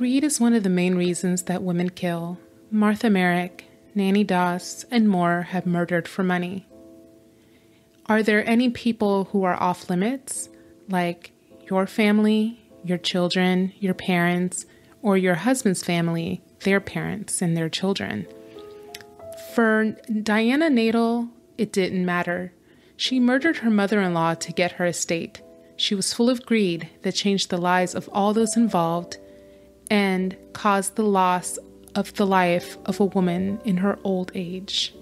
Greed is one of the main reasons that women kill. Martha Marek, Nannie Doss, and more have murdered for money. Are there any people who are off limits, like your family, your children, your parents, or your husband's family, their parents, and their children? For Diana Nadell, it didn't matter. She murdered her mother in law to get her estate. She was full of greed that changed the lives of all those involved and caused the loss of the life of a woman in her old age.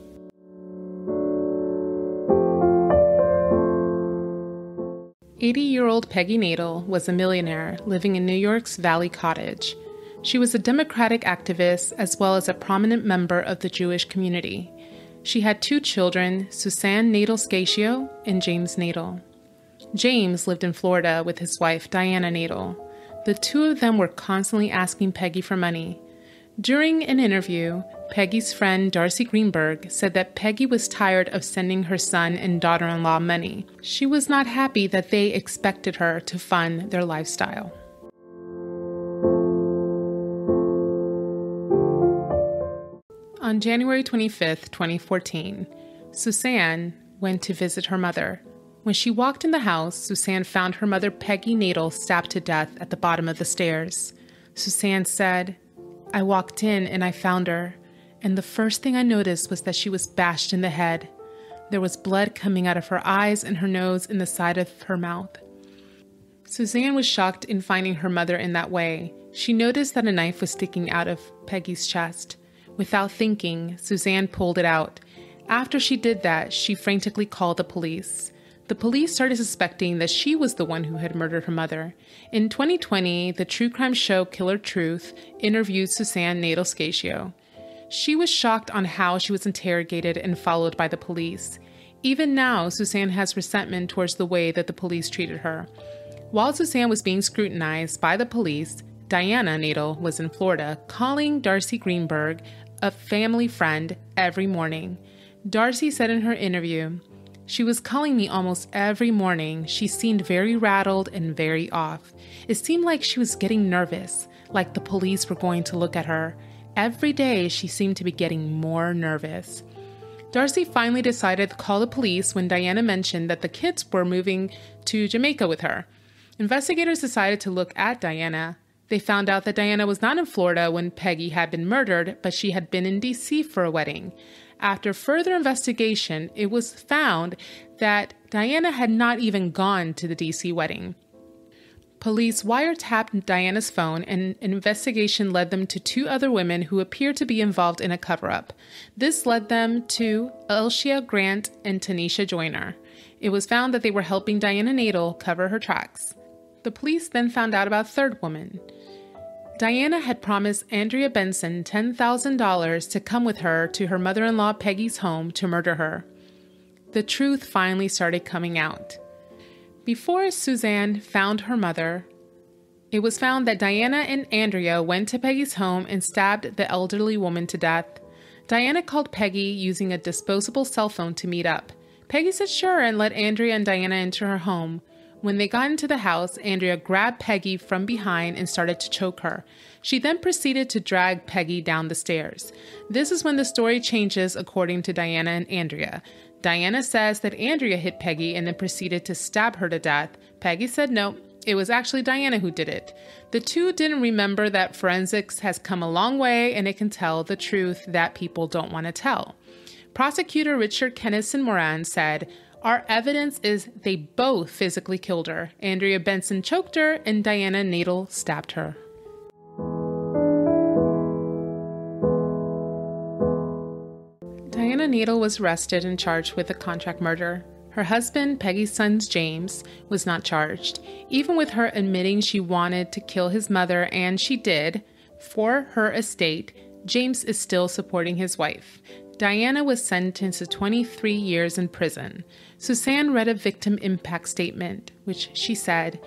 Eighty-year-old Peggy Nadell was a millionaire living in New York's Valley Cottage. She was a Democratic activist as well as a prominent member of the Jewish community. She had two children, Suzanne Nadell Scatio and James Nadell. James lived in Florida with his wife, Diana Nadell. The two of them were constantly asking Peggy for money. During an interview, Peggy's friend Darcy Greenberg said that Peggy was tired of sending her son and daughter in law money. She was not happy that they expected her to fund their lifestyle. On January 25, 2014, Suzanne went to visit her mother. When she walked in the house, Suzanne found her mother Peggy Nadell stabbed to death at the bottom of the stairs. Suzanne said, I walked in and I found her, and the first thing I noticed was that she was bashed in the head. There was blood coming out of her eyes and her nose and the side of her mouth. Suzanne was shocked in finding her mother in that way. She noticed that a knife was sticking out of Peggy's chest. Without thinking, Suzanne pulled it out. After she did that, she frantically called the police. The police started suspecting that she was the one who had murdered her mother. In 2020, the true crime show Killer Truth interviewed Suzanne Nadell Scatio. She was shocked on how she was interrogated and followed by the police. Even now, Suzanne has resentment towards the way that the police treated her. While Suzanne was being scrutinized by the police, Diana Nadell was in Florida calling Darcy Greenberg a family friend every morning. Darcy said in her interview, She was calling me almost every morning. She seemed very rattled and very off. It seemed like she was getting nervous, like the police were going to look at her. Every day, she seemed to be getting more nervous. Darcy finally decided to call the police when Diana mentioned that the kids were moving to Jamaica with her. Investigators decided to look at Diana they found out that Diana was not in Florida when Peggy had been murdered, but she had been in DC for a wedding. After further investigation, it was found that Diana had not even gone to the DC wedding. Police wiretapped Diana's phone, and an investigation led them to two other women who appeared to be involved in a cover up. This led them to Elshia Grant and Tanisha Joyner. It was found that they were helping Diana Nadell cover her tracks. The police then found out about a third woman. Diana had promised Andrea Benson $10,000 to come with her to her mother in law Peggy's home to murder her. The truth finally started coming out. Before Suzanne found her mother, it was found that Diana and Andrea went to Peggy's home and stabbed the elderly woman to death. Diana called Peggy using a disposable cell phone to meet up. Peggy said sure and let Andrea and Diana into her home. When they got into the house, Andrea grabbed Peggy from behind and started to choke her. She then proceeded to drag Peggy down the stairs. This is when the story changes according to Diana and Andrea. Diana says that Andrea hit Peggy and then proceeded to stab her to death. Peggy said no, it was actually Diana who did it. The two didn't remember that forensics has come a long way and it can tell the truth that people don't want to tell. Prosecutor Richard Kennison Moran said, our evidence is they both physically killed her. Andrea Benson choked her, and Diana Nadell stabbed her. Diana Nadell was arrested and charged with a contract murder. Her husband, Peggy's son James, was not charged. Even with her admitting she wanted to kill his mother, and she did, for her estate, James is still supporting his wife. Diana was sentenced to 23 years in prison. Suzanne read a victim impact statement, which she said,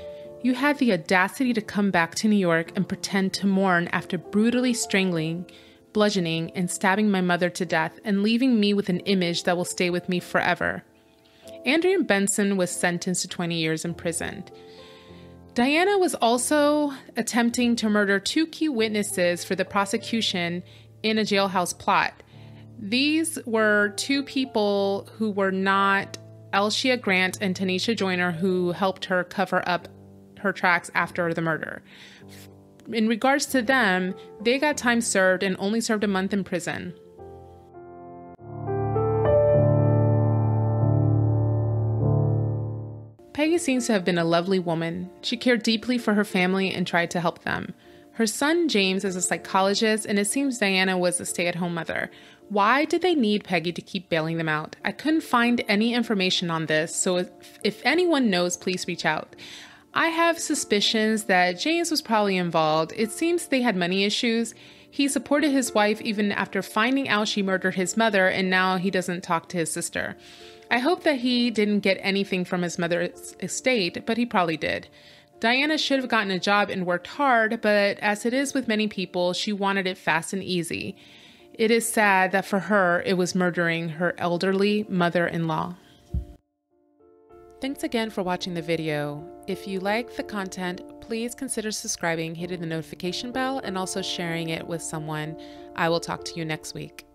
You had the audacity to come back to New York and pretend to mourn after brutally strangling, bludgeoning, and stabbing my mother to death and leaving me with an image that will stay with me forever. Andrea Benson was sentenced to 20 years in prison. Diana was also attempting to murder two key witnesses for the prosecution in a jailhouse plot. These were two people who were not Elshia Grant and Tanisha Joyner, who helped her cover up her tracks after the murder. In regards to them, they got time served and only served a month in prison. Peggy seems to have been a lovely woman. She cared deeply for her family and tried to help them. Her son James is a psychologist, and it seems Diana was a stay at home mother. Why did they need Peggy to keep bailing them out? I couldn't find any information on this, so if, if anyone knows, please reach out. I have suspicions that James was probably involved. It seems they had money issues. He supported his wife even after finding out she murdered his mother, and now he doesn't talk to his sister. I hope that he didn't get anything from his mother's estate, but he probably did. Diana should have gotten a job and worked hard, but as it is with many people, she wanted it fast and easy. It is sad that for her, it was murdering her elderly mother in law. Thanks again for watching the video. If you like the content, please consider subscribing, hitting the notification bell, and also sharing it with someone. I will talk to you next week.